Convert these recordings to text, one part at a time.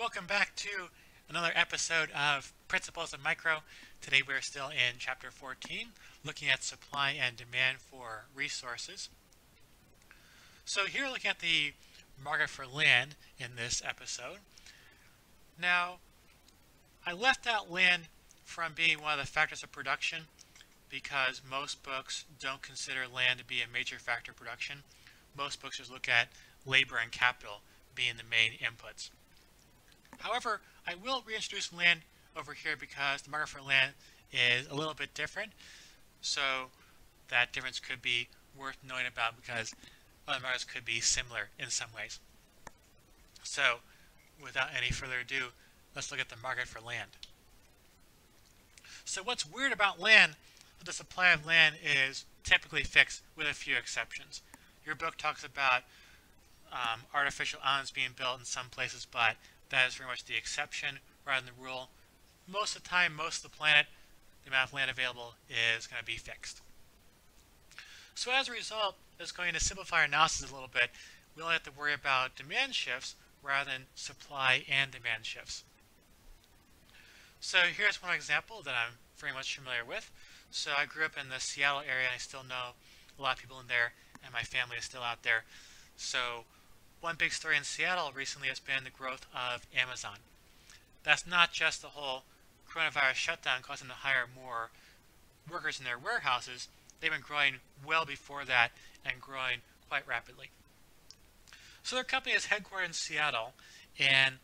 Welcome back to another episode of Principles of Micro. Today we're still in chapter 14, looking at supply and demand for resources. So here looking at the market for land in this episode. Now, I left out land from being one of the factors of production because most books don't consider land to be a major factor of production. Most books just look at labor and capital being the main inputs. However, I will reintroduce land over here because the market for land is a little bit different. So that difference could be worth knowing about because other markets could be similar in some ways. So without any further ado, let's look at the market for land. So what's weird about land, the supply of land is typically fixed with a few exceptions. Your book talks about um, artificial islands being built in some places, but that is very much the exception rather than the rule. Most of the time, most of the planet, the amount of land available is going to be fixed. So as a result, it's going to simplify our analysis a little bit. We only have to worry about demand shifts rather than supply and demand shifts. So here's one example that I'm very much familiar with. So I grew up in the Seattle area and I still know a lot of people in there and my family is still out there. So one big story in Seattle recently has been the growth of Amazon. That's not just the whole coronavirus shutdown causing them to hire more workers in their warehouses. They've been growing well before that and growing quite rapidly. So their company is headquartered in Seattle and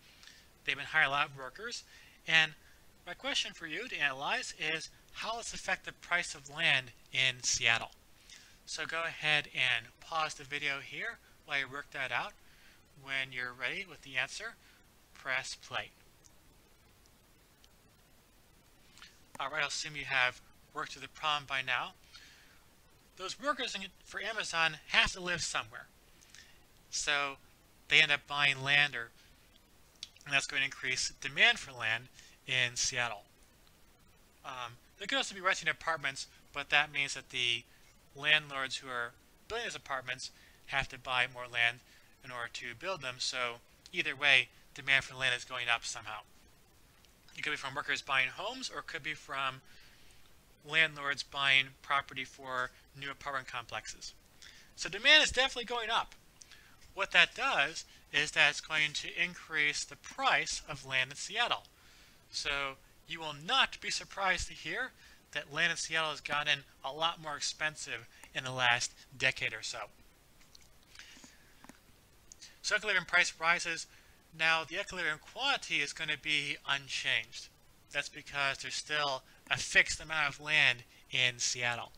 they've been hiring a lot of workers. And my question for you to analyze is how this affect the price of land in Seattle? So go ahead and pause the video here while you work that out. When you're ready with the answer, press play. Alright, I'll assume you have worked through the problem by now. Those workers for Amazon have to live somewhere. So they end up buying land or and that's going to increase demand for land in Seattle. Um, they could also be renting apartments, but that means that the landlords who are building these apartments have to buy more land in order to build them. So either way, demand for land is going up somehow. It could be from workers buying homes or it could be from landlords buying property for new apartment complexes. So demand is definitely going up. What that does is that it's going to increase the price of land in Seattle. So you will not be surprised to hear that land in Seattle has gotten a lot more expensive in the last decade or so. So equilibrium price rises. Now the equilibrium quantity is going to be unchanged. That's because there's still a fixed amount of land in Seattle.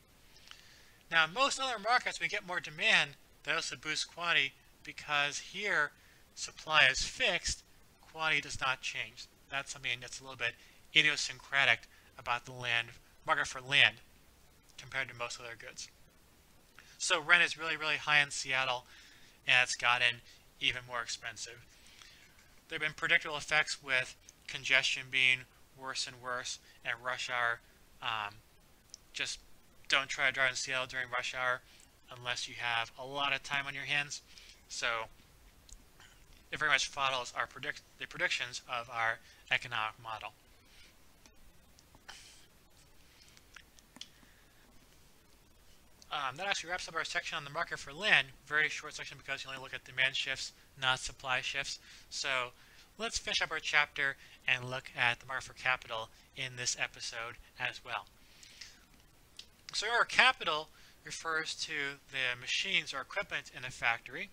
Now in most other markets we get more demand that also boosts quantity because here supply is fixed, quantity does not change. That's something that's a little bit idiosyncratic about the land market for land compared to most other goods. So rent is really, really high in Seattle and it's gotten even more expensive. There have been predictable effects with congestion being worse and worse and rush hour. Um, just don't try to drive in Seattle during rush hour unless you have a lot of time on your hands. So it very much follows our predict the predictions of our economic model. Um, that actually wraps up our section on the market for land. Very short section because you only look at demand shifts, not supply shifts. So let's finish up our chapter and look at the market for capital in this episode as well. So our capital refers to the machines or equipment in a factory.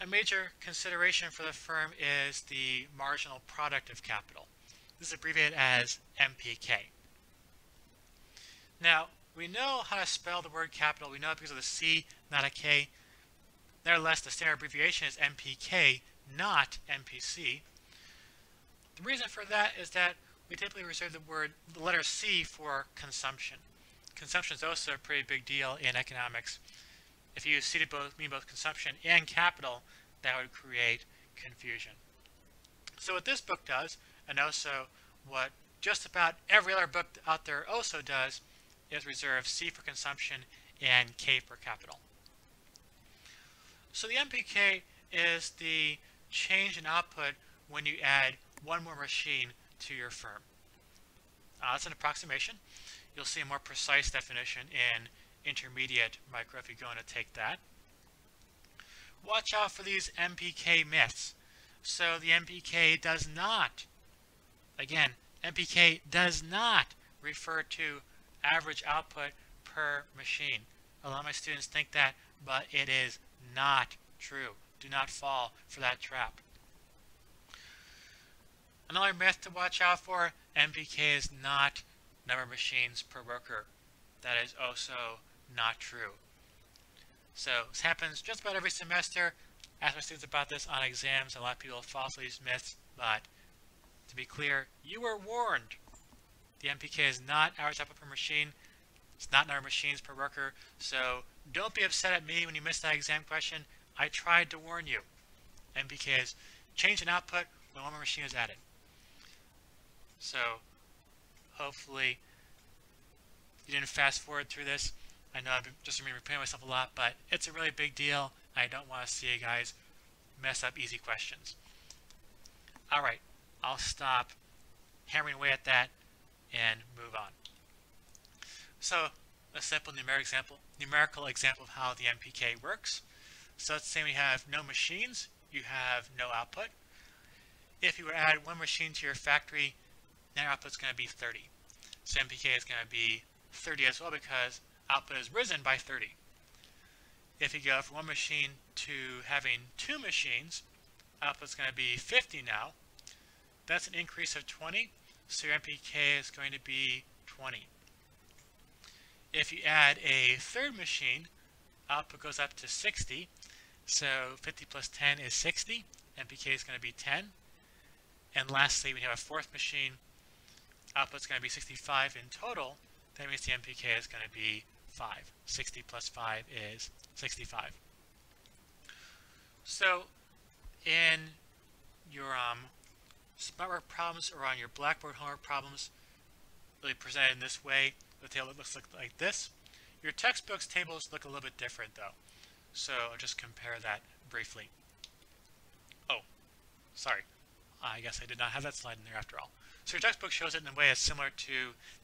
A major consideration for the firm is the marginal product of capital. This is abbreviated as MPK. Now, we know how to spell the word capital. We know it because of the C, not a K. Nevertheless, the standard abbreviation is MPK, not MPC. The reason for that is that we typically reserve the word, the letter C for consumption. Consumption is also a pretty big deal in economics. If you use C to both mean both consumption and capital, that would create confusion. So what this book does, and also what just about every other book out there also does, is reserve C for consumption and K for capital. So the MPK is the change in output when you add one more machine to your firm. Uh, that's an approximation. You'll see a more precise definition in intermediate micro if you're going to take that. Watch out for these MPK myths. So the MPK does not, again, MPK does not refer to average output per machine. A lot of my students think that, but it is not true. Do not fall for that trap. Another myth to watch out for, MPK is not number of machines per worker. That is also not true. So this happens just about every semester. Ask my students about this on exams. A lot of people fall for these myths, but to be clear, you were warned. The MPK is not average output per machine. It's not number of machines per worker. So don't be upset at me when you miss that exam question. I tried to warn you. MPK is change in output when one more machine is added. So hopefully you didn't fast forward through this. I know I've just been repeating myself a lot, but it's a really big deal. I don't want to see you guys mess up easy questions. All right, I'll stop hammering away at that and move on. So a simple numeric example, numerical example of how the MPK works. So let's say we have no machines, you have no output. If you were to add one machine to your factory, net output is going to be 30. So MPK is going to be 30 as well because output has risen by 30. If you go from one machine to having two machines, output's going to be 50 now. That's an increase of 20, so your MPK is going to be 20. If you add a third machine, output goes up to 60. So 50 plus 10 is 60. MPK is going to be 10. And lastly, we have a fourth machine. Output is going to be 65 in total. That means the MPK is going to be 5. 60 plus 5 is 65. So in your um, SmartWork problems or on your Blackboard homework problems, really presented in this way, the table looks like this. Your textbook's tables look a little bit different though. So I'll just compare that briefly. Oh, sorry. I guess I did not have that slide in there after all. So your textbook shows it in a way as similar to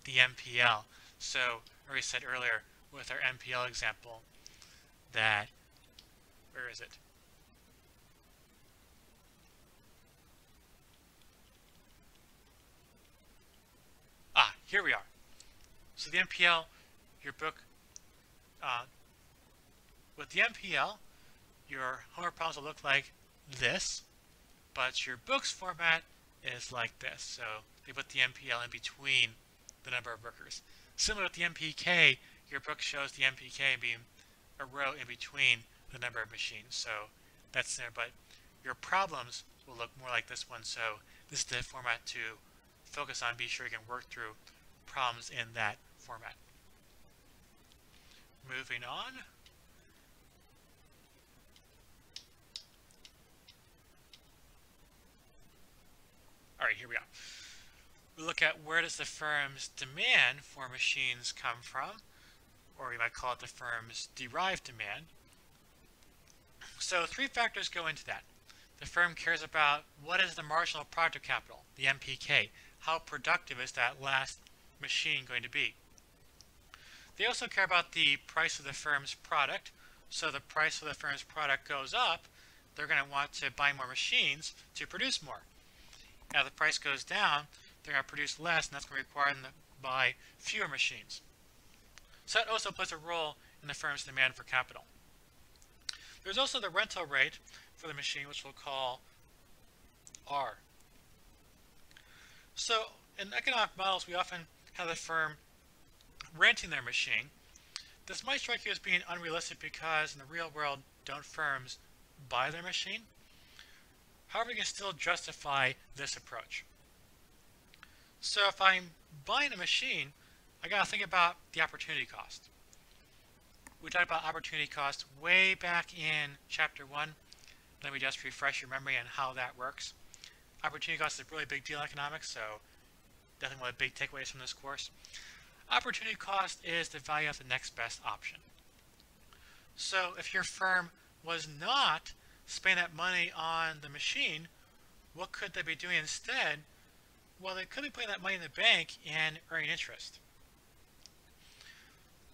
the MPL. So, we said earlier, with our MPL example, that, where is it? Here we are. So the MPL, your book, uh, with the MPL, your homework problems will look like this, but your book's format is like this. So they put the MPL in between the number of workers. Similar with the MPK, your book shows the MPK being a row in between the number of machines. So that's there, but your problems will look more like this one. So this is the format to focus on. Be sure you can work through problems in that format. Moving on. All right, here we go. We look at where does the firm's demand for machines come from, or we might call it the firm's derived demand. So three factors go into that. The firm cares about what is the marginal product of capital, the MPK. How productive is that last machine going to be? They also care about the price of the firm's product. So the price of the firm's product goes up, they're going to want to buy more machines to produce more. Now the price goes down, they're going to produce less, and that's going to require them to buy fewer machines. So that also plays a role in the firm's demand for capital. There's also the rental rate for the machine, which we'll call R. So in economic models, we often have the firm renting their machine. This might strike you as being unrealistic because in the real world, don't firms buy their machine? However, you can still justify this approach. So if I'm buying a machine, I gotta think about the opportunity cost. We talked about opportunity cost way back in chapter one. Let me just refresh your memory on how that works. Opportunity cost is a really big deal in economics, so definitely one of the big takeaways from this course. Opportunity cost is the value of the next best option. So if your firm was not spending that money on the machine, what could they be doing instead? Well, they could be putting that money in the bank and earning interest.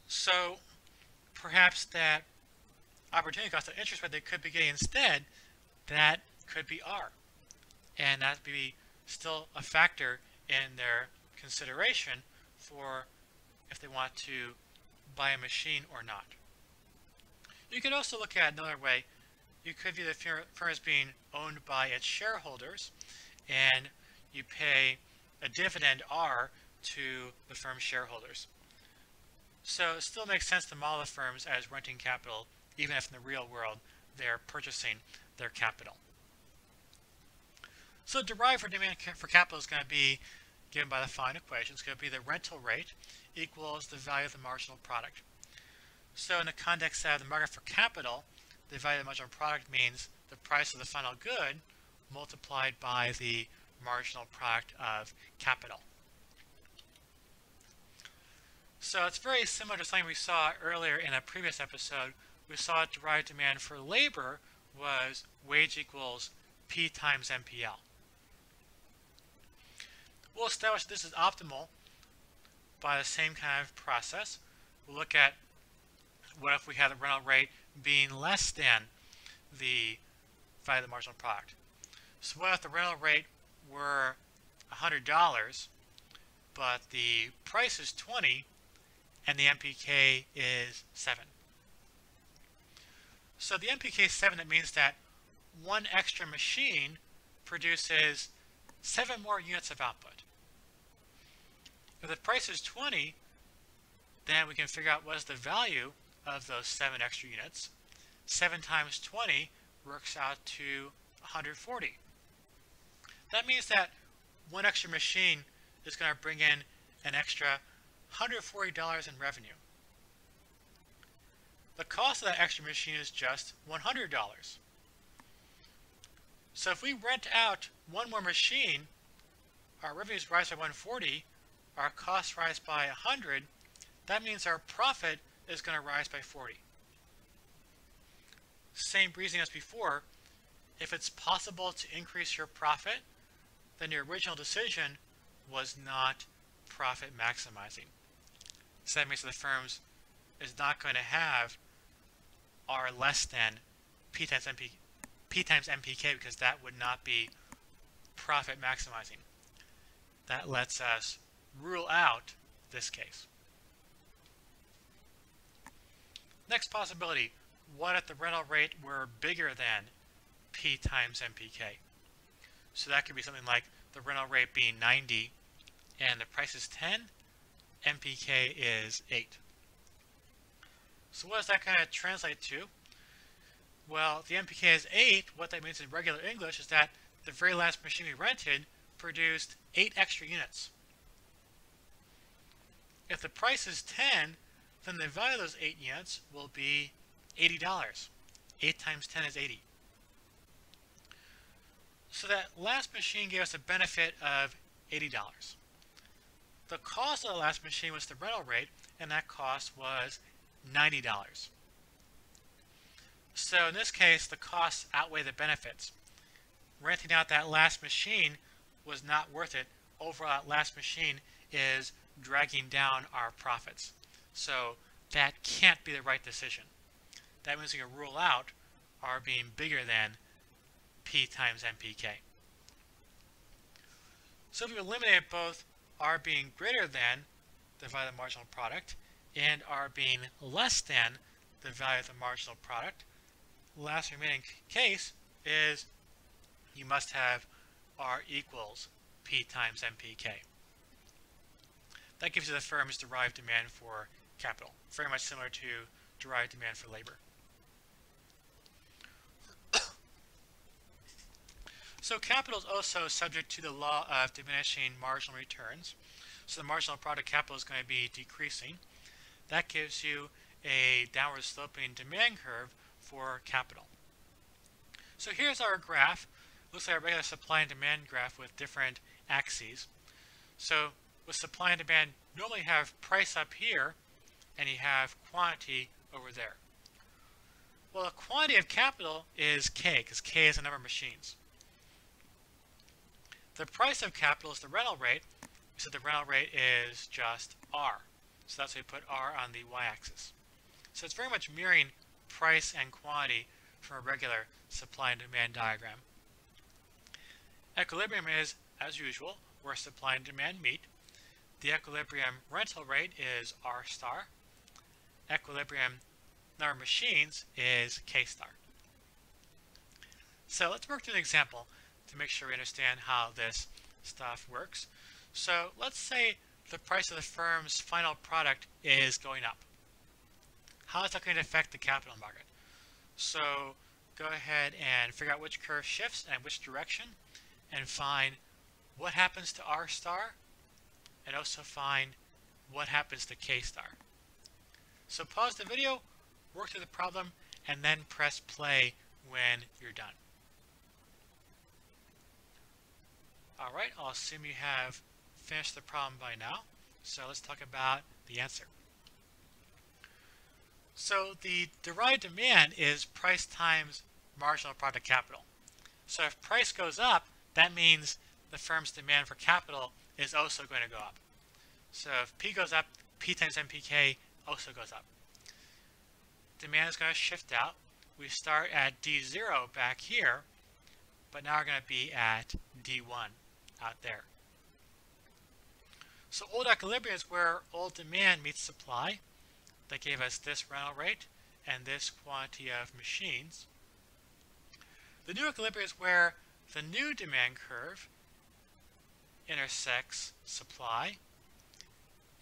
So perhaps that opportunity cost of interest rate they could be getting instead, that could be R. And that would be still a factor in their consideration for if they want to buy a machine or not. You could also look at another way. You could view the firm as being owned by its shareholders, and you pay a dividend R to the firm's shareholders. So it still makes sense to model the firms as renting capital, even if in the real world they're purchasing their capital. So derived for demand for capital is going to be given by the following equation. It's going to be the rental rate equals the value of the marginal product. So in the context of the market for capital, the value of the marginal product means the price of the final good multiplied by the marginal product of capital. So it's very similar to something we saw earlier in a previous episode. We saw derived demand for labor was wage equals P times MPL. We'll establish this is optimal by the same kind of process. We'll look at what if we had the rental rate being less than the value of the marginal product. So what if the rental rate were $100, but the price is 20 and the MPK is 7. So the MPK is 7, that means that one extra machine produces 7 more units of output. If the price is 20, then we can figure out what is the value of those 7 extra units. 7 times 20 works out to 140. That means that one extra machine is going to bring in an extra $140 in revenue. The cost of that extra machine is just $100. So if we rent out one more machine, our revenues rise by 140, our costs rise by 100, that means our profit is going to rise by 40. Same reasoning as before, if it's possible to increase your profit, then your original decision was not profit maximizing. So that means the firms is not going to have R less than P times, MP, P times MPK because that would not be profit maximizing. That lets us rule out this case. Next possibility, what if the rental rate were bigger than P times MPK? So that could be something like the rental rate being 90 and the price is 10, MPK is 8. So what does that kind of translate to? Well, the MPK is 8. What that means in regular English is that the very last machine we rented produced 8 extra units. If the price is 10, then the value of those 8 units will be $80. 8 times 10 is 80. So that last machine gave us a benefit of $80. The cost of the last machine was the rental rate, and that cost was $90. So in this case, the costs outweigh the benefits. Renting out that last machine was not worth it. Overall, that last machine is dragging down our profits. So that can't be the right decision. That means we can rule out R being bigger than P times MPK. So if we eliminate both R being greater than the value of the marginal product and R being less than the value of the marginal product, last remaining case is you must have R equals P times MPK. That gives you the firm's derived demand for capital, very much similar to derived demand for labor. So capital is also subject to the law of diminishing marginal returns. So the marginal product capital is going to be decreasing. That gives you a downward sloping demand curve for capital. So here's our graph. Looks like a regular supply and demand graph with different axes. So with supply and demand, normally have price up here and you have quantity over there. Well, the quantity of capital is K, because K is the number of machines. The price of capital is the rental rate. Said the rental rate is just R. So that's why we put R on the y-axis. So it's very much mirroring price and quantity from a regular supply and demand diagram. Equilibrium is, as usual, where supply and demand meet. The equilibrium rental rate is R star. Equilibrium number of machines is K star. So let's work through an example to make sure we understand how this stuff works. So let's say the price of the firm's final product is going up. How is that going to affect the capital market? So go ahead and figure out which curve shifts and which direction and find what happens to R star and also find what happens to K star. So pause the video, work through the problem, and then press play when you're done. Alright, I'll assume you have finished the problem by now. So let's talk about the answer. So the derived demand is price times marginal product capital. So if price goes up, that means the firm's demand for capital is also going to go up. So if P goes up, P times MPK also goes up. Demand is going to shift out. We start at D0 back here, but now we're going to be at D1 out there. So old equilibrium is where old demand meets supply. That gave us this rental rate and this quantity of machines. The new equilibrium is where the new demand curve intersects supply,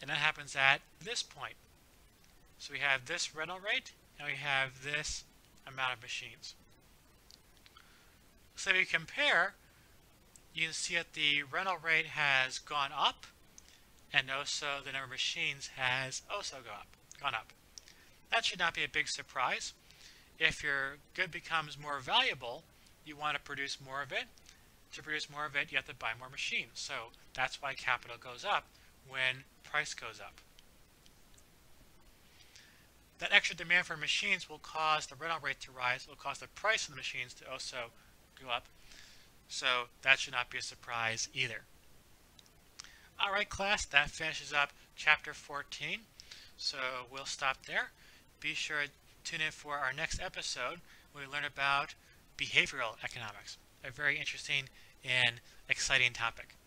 and that happens at this point. So we have this rental rate, and we have this amount of machines. So if you compare, you can see that the rental rate has gone up, and also the number of machines has also gone up. Gone up. That should not be a big surprise. If your good becomes more valuable, you want to produce more of it. To produce more of it, you have to buy more machines. So that's why capital goes up when price goes up. That extra demand for machines will cause the rental rate to rise, it will cause the price of the machines to also go up. So that should not be a surprise either. All right, class, that finishes up chapter 14. So we'll stop there. Be sure to tune in for our next episode when we learn about behavioral economics, a very interesting and exciting topic.